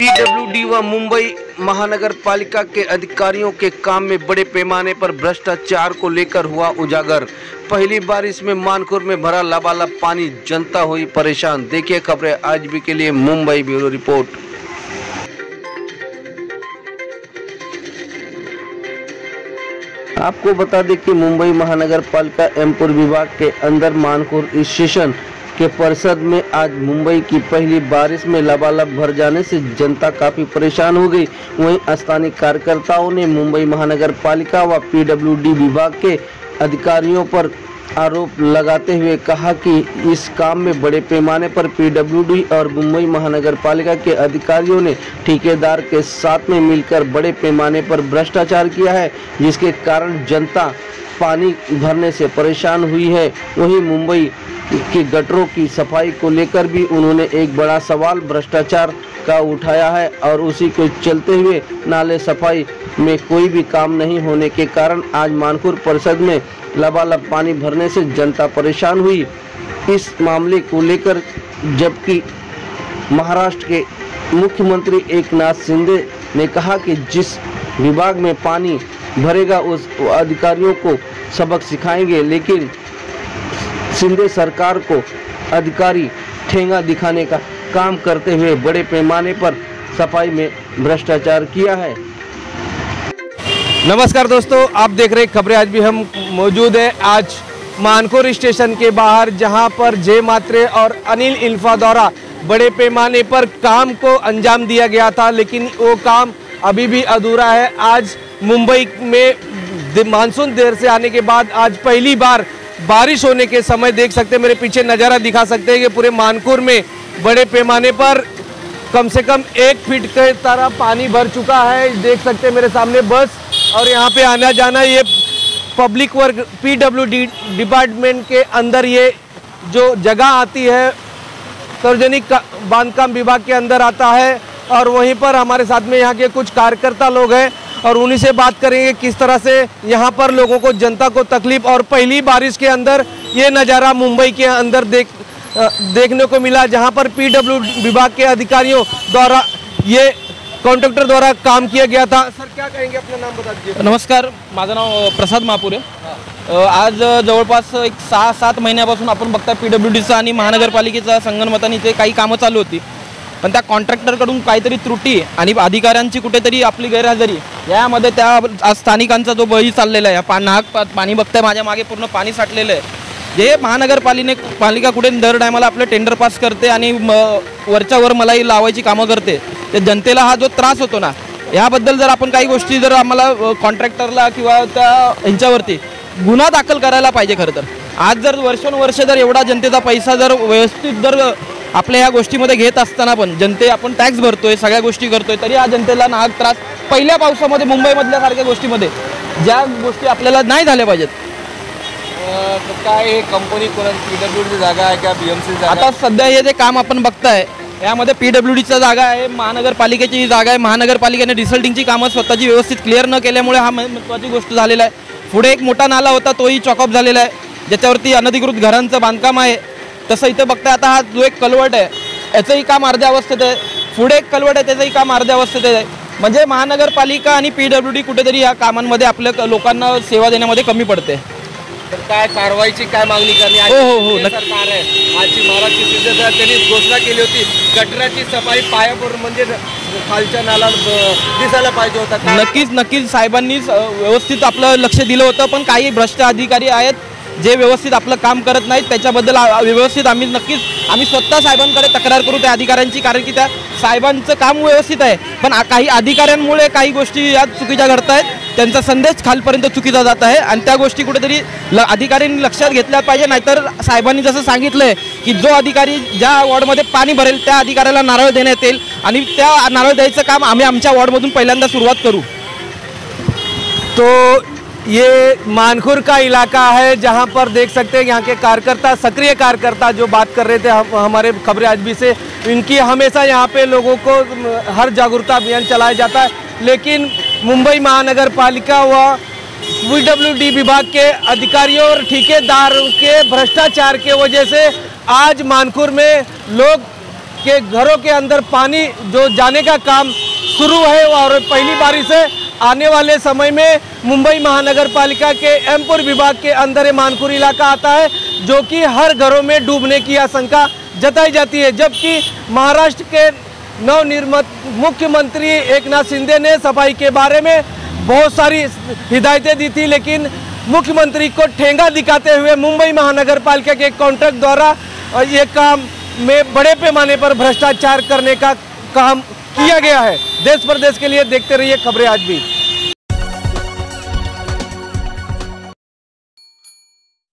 PWD व मुंबई महानगर पालिका के अधिकारियों के काम में बड़े पैमाने पर भ्रष्टाचार को लेकर हुआ उजागर। पहली बार इसमें मानकुर में भरा लबालब पानी, जनता हुई परेशान। देखिए खबरें आज भी के लिए मुंबई ब्यूरो रिपोर्ट। आपको बता दें कि मुंबई महानगर पालिका एमपुर विभाग के अंदर मानकुर स्टेशन के परिषद में आज मुंबई की पहली बारिश में लबालब भर जाने से जनता काफ़ी परेशान हो गई। वहीं स्थानीय कार्यकर्ताओं ने मुंबई महानगर पालिका व पीडब्ल्यूडी विभाग के अधिकारियों पर आरोप लगाते हुए कहा कि इस काम में बड़े पैमाने पर पीडब्ल्यूडी और मुंबई महानगर पालिका के अधिकारियों ने ठेकेदार के साथ में मिलकर बड़े पैमाने पर भ्रष्टाचार किया है, जिसके कारण जनता पानी भरने से परेशान हुई है। वहीं मुंबई के गटरों की सफ़ाई को लेकर भी उन्होंने एक बड़ा सवाल, भ्रष्टाचार का उठाया है और उसी को चलते हुए नाले सफ़ाई में कोई भी काम नहीं होने के कारण आज मानपुर परिषद में लबालब पानी भरने से जनता परेशान हुई। इस मामले को लेकर जबकि महाराष्ट्र के मुख्यमंत्री एक नाथ शिंदे ने कहा कि जिस विभाग में पानी भरेगा, उस अधिकारियों को सबक सिखाएँगे, लेकिन शिंदे सरकार को अधिकारी ठेंगा दिखाने का काम करते हुए बड़े पैमाने पर सफ़ाई में भ्रष्टाचार किया है। नमस्कार दोस्तों, आप देख रहे खबरें। आज भी हम मौजूद है आज मानकोर स्टेशन के बाहर, जहाँ पर जय मात्रे और अनिल इल्फा द्वारा बड़े पैमाने पर काम को अंजाम दिया गया था, लेकिन वो काम अभी भी अधूरा है। आज मुंबई में मानसून देर से आने के बाद आज पहली बार बारिश होने के समय देख सकते हैं, मेरे पीछे नज़ारा दिखा सकते हैं कि पूरे मानकुर में बड़े पैमाने पर कम से कम एक फीट के तरह पानी भर चुका है। देख सकते हैं मेरे सामने बस और यहाँ पे आना जाना ये पब्लिक वर्क, पीडब्ल्यूडी डिपार्टमेंट के अंदर ये जो जगह आती है, सार्वजनिक बांधकाम विभाग के अंदर आता है और वहीं पर हमारे साथ में यहाँ के कुछ कार्यकर्ता लोग हैं। और उन्हीं से बात करेंगे किस तरह से यहाँ पर लोगों को जनता को तकलीफ़ और पहली बारिश के अंदर ये नज़ारा मुंबई के अंदर देख देखने को मिला, जहाँ पर पीडब्ल्यू विभाग के अधिकारियों द्वारा ये कॉन्ट्रॅक्टर द्वारा काम किया गया था। सर, क्या कहेंगे? अपना नाम बता दीजिए। नमस्कार, माझं नाव प्रसाद महापूर। आज जवळपास एक सहा सात महिन्यापासून आपण बघता पी डब्ल्यू डीचा आणि महानगरपालिकेचा संगणमताने इथे काही कामं चालू होती. पण त्या कॉन्ट्रॅक्टरकडून काहीतरी त्रुटी आणि अधिकाऱ्यांची कुठेतरी आपली गैरहजेरी यामध्ये त्या स्थानिकांचा जो बळी चाललेला आहे पा नाग पाणी बघताय माझ्या मागे पूर्ण पाणी साठलेलं आहे. जे महानगरपालिने पालिका कुठे दर टायमाला आपलं टेंडर पास करते आणि वरच्या वर मलाही लावायची कामं करते ते जनतेला हा जो त्रास होतो ना याबद्दल जर आपण काही गोष्टी जर आम्हाला कॉन्ट्रॅक्टरला किंवा त्या ह्यांच्यावरती गुन्हा दाखल करायला पाहिजे खरं तर. आज जर वर्षानुवर्ष जर एवढा जनतेचा पैसा जर व्यवस्थित जर आपल्या ह्या गोष्टीमध्ये घेत असताना पण जनते आपण टॅक्स भरतोय सगळ्या गोष्टी करतोय तरी हा जनतेला नाग त्रास पहिल्या पावसामध्ये मुंबईमधल्या सारख्या गोष्टीमध्ये ज्या गोष्टी आपल्याला नाही झाल्या पाहिजेत. काय कंपनी पीडब्ल्यू जागा आहे का? बीएमसी आता सध्या हे जे काम आपण बघताय यामध्ये पी डब्ल्यू डीचा जागा आहे महानगरपालिकेची जागा आहे महानगरपालिकेने डिसल्टिंगची कामं स्वतःची व्यवस्थित क्लिअर न केल्यामुळे हा महत्त्वाची गोष्ट झालेला आहे. पुढे एक मोठा नाला होता तोही चॉकअप झालेला आहे. ज्याच्यावरती अनधिकृत घरांचं बांधकाम आहे. तसं इथं बघताय आता हा जो एक कलवट आहे याचंही काम अर्ध्या अवस्थेत आहे. पुढे एक कलवट आहे त्याचंही काम अर्ध्या अवस्थेत आहे. म्हणजे महानगरपालिका आणि पी डब्ल्यू डी कुठेतरी या कामांमध्ये आपल्या लोकांना सेवा देण्यामध्ये कमी पडते. तर काय कारवाईची काय मागणी करणे? हो हो हो सरकार आहे. आजची महाराष्ट्र शिवसेना त्यांनी घोषणा केली होती गटराची सफाई पायावर म्हणजे खालच्या नाला दिसायला पाहिजे होता. नक्कीच नक्कीच साहेबांनीच व्यवस्थित आपलं लक्ष दिलं होतं पण काही भ्रष्ट अधिकारी आहेत जे व्यवस्थित आपलं काम करत नाहीत त्याच्याबद्दल व्यवस्थित आम्ही नक्कीच आम्ही स्वतः साहेबांकडे तक्रार करू त्या अधिकाऱ्यांची कारण की त्या साहेबांचं काम व्यवस्थित आहे. पण काही अधिकाऱ्यांमुळे काही गोष्टी या चुकीच्या घडत आहेत त्यांचा संदेश खालपर्यंत चुकीचा जात आहे. आणि त्या गोष्टी कुठेतरी ल अधिकाऱ्यांनी लक्षात घेतल्या पाहिजे नाहीतर साहेबांनी जसं सांगितलं आहे की जो अधिकारी ज्या वॉर्डमध्ये पाणी भरेल त्या अधिकाऱ्याला नारळ देण्यात येईल. आणि त्या नारळ द्यायचं काम आम्ही आमच्या वॉर्डमधून पहिल्यांदा सुरुवात करू. तो ये मानखुर का इलाका है, जहाँ पर देख सकते हैं यहाँ के कार्यकर्ता, सक्रिय कार्यकर्ता जो बात कर रहे थे हम, हमारे खबरें आज भी से, इनकी हमेशा यहाँ पे लोगों को हर जागरूकता अभियान चलाया जाता है। लेकिन मुंबई महानगर पालिका व डी विभाग के अधिकारियों और ठेकेदार के भ्रष्टाचार के वजह से आज मानखुर में लोग के घरों के अंदर पानी जो जाने का काम शुरू है और पहली बारिश से आने वाले समय में मुंबई महानगर पालिका के एमपुर विभाग के अंदर ये मानकुर इलाका आता है, जो कि हर घरों में डूबने की आशंका जताई जाती है, जबकि महाराष्ट्र के नवनिर्मित मुख्यमंत्री एक नाथ शिंदे ने सफ़ाई के बारे में बहुत सारी हिदायतें दी थी, लेकिन मुख्यमंत्री को ठेंगा दिखाते हुए मुंबई महानगर पालिका के कॉन्ट्रैक्ट द्वारा ये काम में बड़े पैमाने पर भ्रष्टाचार करने का काम किया गया है। देश प्रदेश के लिए देखते रहिए खबरें आज भी।